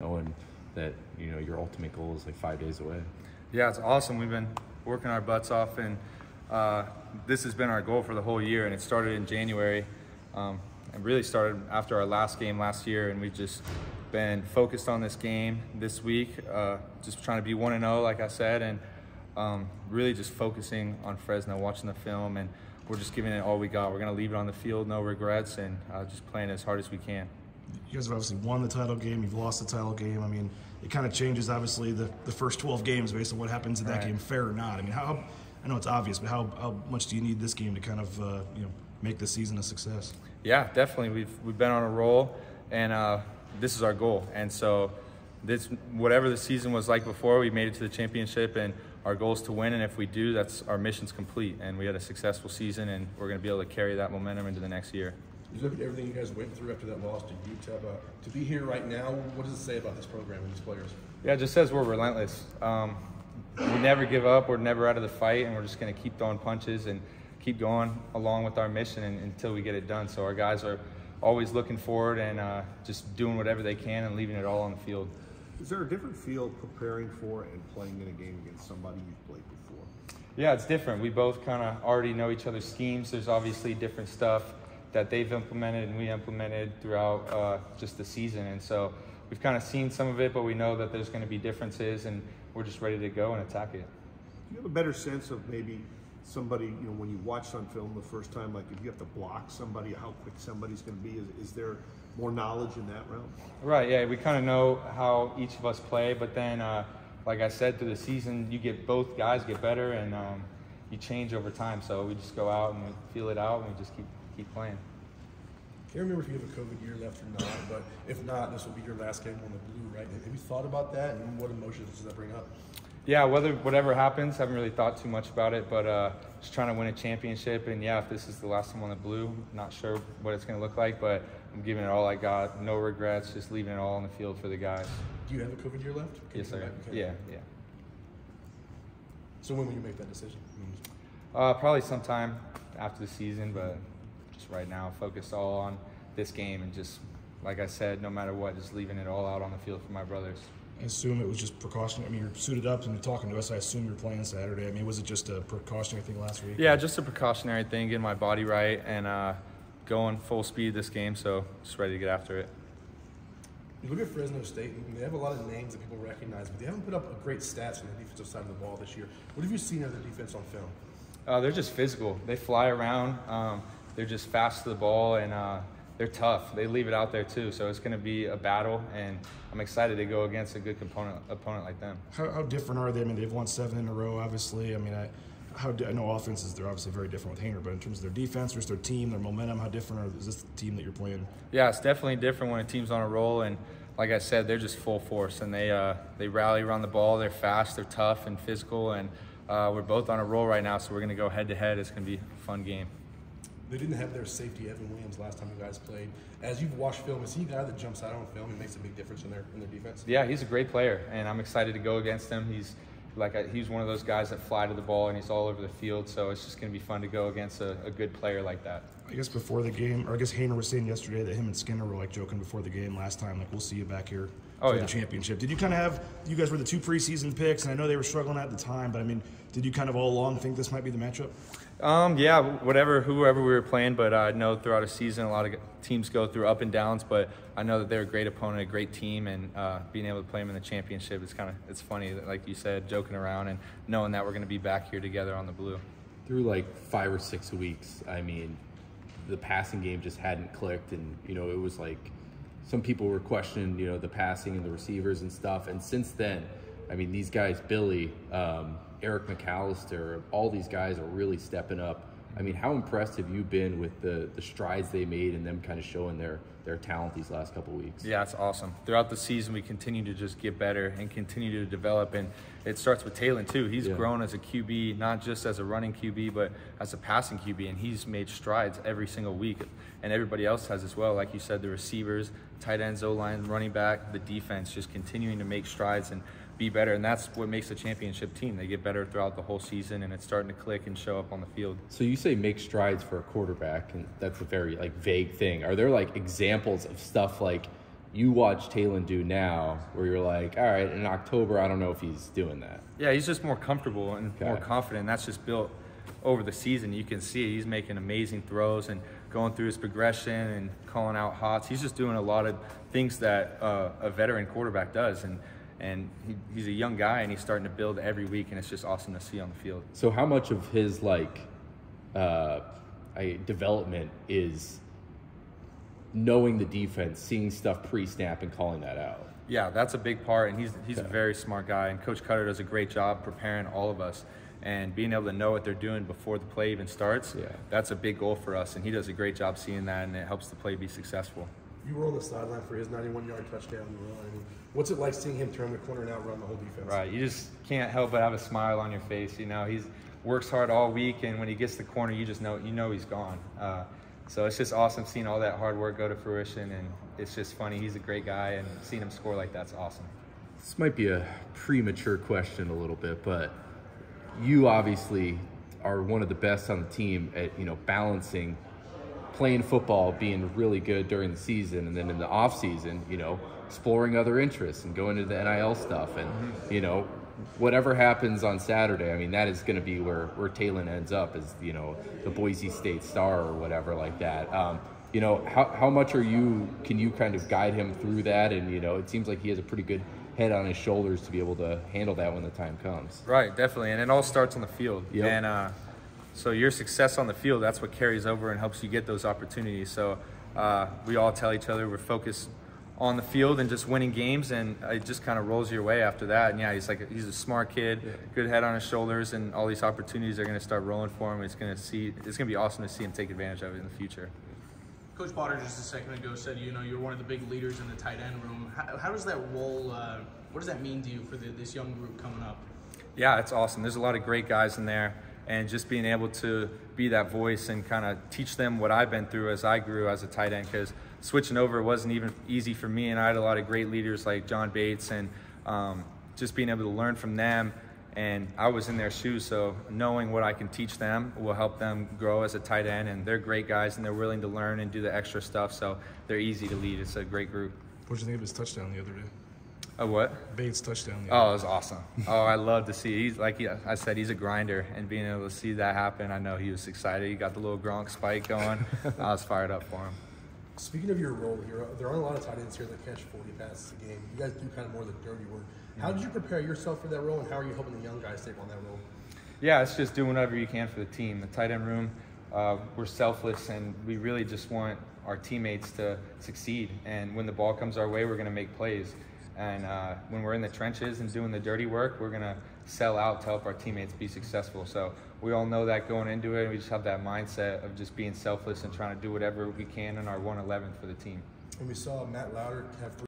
knowing that you know your ultimate goal is like five days away. Yeah, it's awesome. We've been working our butts off, and uh, this has been our goal for the whole year. And it started in January, um, and really started after our last game last year. And we've just been focused on this game this week, uh, just trying to be one and zero, like I said, and um, really just focusing on Fresno, watching the film, and we're just giving it all we got. We're gonna leave it on the field, no regrets, and uh, just playing as hard as we can. You guys have obviously won the title game. You've lost the title game. I mean, it kind of changes obviously the, the first 12 games based on what happens in that Right. game, fair or not. I mean, how I know it's obvious, but how, how much do you need this game to kind of uh, you know make this season a success? Yeah, definitely. We've we've been on a roll, and uh, this is our goal. And so, this whatever the season was like before, we made it to the championship, and our goal is to win. And if we do, that's our mission's complete. And we had a successful season, and we're going to be able to carry that momentum into the next year. You look at everything you guys went through after that loss to Utah. About, to be here right now, what does it say about this program and these players? Yeah, it just says we're relentless. Um, we never give up. We're never out of the fight, and we're just going to keep throwing punches and keep going along with our mission and, until we get it done. So our guys are always looking forward and uh, just doing whatever they can and leaving it all on the field. Is there a different feel preparing for and playing in a game against somebody you've played before? Yeah, it's different. We both kind of already know each other's schemes. There's obviously different stuff that they've implemented and we implemented throughout uh, just the season, and so we've kind of seen some of it, but we know that there's going to be differences, and we're just ready to go and attack it. Do you have a better sense of maybe somebody, you know, when you watch on film the first time, like if you have to block somebody, how quick somebody's going to be? Is, is there more knowledge in that realm? Right, yeah, we kind of know how each of us play, but then, uh, like I said, through the season, you get both guys get better and um, you change over time. So we just go out and we feel it out and we just keep keep playing. Can't remember if you have a COVID year left or not, but if not, this will be your last game on the blue, right? Have you thought about that, and what emotions does that bring up? Yeah, whether whatever happens, haven't really thought too much about it, but uh, just trying to win a championship. And yeah, if this is the last time on the blue, not sure what it's going to look like, but I'm giving it all I got, no regrets, just leaving it all on the field for the guys. Do you have a COVID year left? Can Yes, sir. can. Yeah, yeah. So when will you make that decision? Uh, probably sometime after the season, but just right now, focused all on this game and just, like I said, no matter what, just leaving it all out on the field for my brothers. I assume it was just precaution. I mean, you're suited up and you're talking to us. I assume you're playing Saturday. I mean, was it just a precautionary thing last week? Yeah, just a precautionary thing, getting my body right and uh, going full speed this game, so just ready to get after it. You look at Fresno State, and they have a lot of names that people recognize, but they haven't put up a great stats on the defensive side of the ball this year. What have you seen of their defense on film? Uh, they're just physical. They fly around. Um, they're just fast to the ball, and uh, they're tough. They leave it out there too, so it's going to be a battle. And I'm excited to go against a good component opponent like them. How, how different are they? I mean, they've won seven in a row, obviously. I mean, I, how I know offenses they're obviously very different with Haener, but in terms of their defense, or their team, their momentum, how different are, is this team that you're playing? Yeah, it's definitely different when a team's on a roll, and like I said, they're just full force, and they uh, they rally around the ball. They're fast, they're tough and physical, and uh, we're both on a roll right now. So we're going to go head to head. It's going to be a fun game. They didn't have their safety Evan Williams last time you guys played. As you've watched film, is he a guy that jumps out on film and makes a big difference in their in their defense? Yeah, he's a great player, and I'm excited to go against him. He's like a, he's one of those guys that fly to the ball, and he's all over the field. So it's just going to be fun to go against a, a good player like that. I guess before the game, or I guess Haener was saying yesterday that him and Skinner were like joking before the game last time, like we'll see you back here Oh, for yeah. the championship. Did you kind of have you guys were the two preseason picks, and I know they were struggling at the time, but I mean, did you kind of all along think this might be the matchup? Um, yeah, whatever, whoever we were playing, but I know throughout a season, a lot of teams go through up and downs. But I know that they're a great opponent, a great team, and uh, being able to play them in the championship, it's kind of it's funny, that, like you said, joking around and knowing that we're going to be back here together on the blue. Through like five or six weeks, I mean, the passing game just hadn't clicked, and you know it was like some people were questioning, you know, the passing and the receivers and stuff. And since then, I mean, these guys, Billy, um, Eric McAlister, all these guys are really stepping up. I mean, how impressed have you been with the the strides they made and them kind of showing their their talent these last couple weeks? Yeah, it's awesome. Throughout the season, we continue to just get better and continue to develop. And it starts with Taylen, too. He's Yeah. grown as a QB, not just as a running QB, but as a passing QB. And he's made strides every single week. And everybody else has as well. Like you said, the receivers, tight ends, O line, running back, the defense, just continuing to make strides and be better. And that's what makes a championship team. They get better throughout the whole season, and it's starting to click and show up on the field. So you say make strides for a quarterback, and that's a very like vague thing. Are there like examples of stuff like you watch Taylen do now, where you're like, all right, in October, I don't know if he's doing that. Yeah, he's just more comfortable and more confident. That's just built over the season. You can see he's making amazing throws and going through his progression and calling out hots. He's just doing a lot of things that uh, a veteran quarterback does. And and he, he's a young guy and he's starting to build every week, and it's just awesome to see on the field. So how much of his like uh, I, development is knowing the defense, seeing stuff pre-snap, and calling that out? Yeah, that's a big part, and he's he's a very smart guy. And Coach Koetter does a great job preparing all of us and being able to know what they're doing before the play even starts. Yeah. that's a big goal for us, and he does a great job seeing that, and it helps the play be successful. You were on the sideline for his 91-yard touchdown run. I mean, what's it like seeing him turn the corner and outrun the whole defense? Right, you just can't help but have a smile on your face. You know, he's works hard all week, and when he gets the corner, you just know you know he's gone. Uh, so it's just awesome seeing all that hard work go to fruition, and it's just funny. He's a great guy, and seeing him score like that's awesome. This might be a premature question a little bit, but you obviously are one of the best on the team at you know balancing playing football, being really good during the season, and then in the off season, you know, exploring other interests and going to the NIL stuff, and you know, whatever happens on Saturday. I mean, that is going to be where where Taylen ends up as you know the Boise State Star or whatever like that. Um, you know, how how much are you? Can you kind of guide him through that? And you know, it seems like he has a pretty good head on his shoulders to be able to handle that when the time comes. Right, definitely, and it all starts on the field. Yep. And uh, so your success on the field, that's what carries over and helps you get those opportunities. So uh, we all tell each other we're focused on the field and just winning games, and it just kind of rolls your way after that. And yeah, he's like he's a smart kid, good head on his shoulders, and all these opportunities are going to start rolling for him. It's going to see, it's going to be awesome to see him take advantage of it in the future. Coach Potter just a second ago said, you know, you're one of the big leaders in the tight end room. How, how does that role, uh, what does that mean to you for the, this young group coming up? Yeah, it's awesome. There's a lot of great guys in there, and just being able to be that voice and kind of teach them what I've been through as I grew as a tight end. Because switching over wasn't even easy for me, and I had a lot of great leaders like John Bates, and um, just being able to learn from them. And I was in their shoes, so knowing what I can teach them will help them grow as a tight end. And they're great guys, and they're willing to learn and do the extra stuff. So they're easy to lead. It's a great group. What'd you think of his touchdown the other day? A what? Bates touchdown. The Oh, other it was awesome. Oh, I love to see. He's like he- I said, he's a grinder, and being able to see that happen, I know he was excited. He got the little Gronk spike going. I was fired up for him. Speaking of your role here, there aren't a lot of tight ends here that catch 40 passes a game. You guys do kind of more of the dirty work. How did you prepare yourself for that role, and how are you helping the young guys take on that role? Yeah, it's just doing whatever you can for the team. The tight end room, uh, we're selfless, and we really just want our teammates to succeed. And when the ball comes our way, we're going to make plays. And uh, when we're in the trenches and doing the dirty work, we're to sell out to help our teammates be successful. So we all know that going into it. We just have that mindset of just being selfless and trying to do whatever we can in our 111 for the team. And we saw Matt Lauter have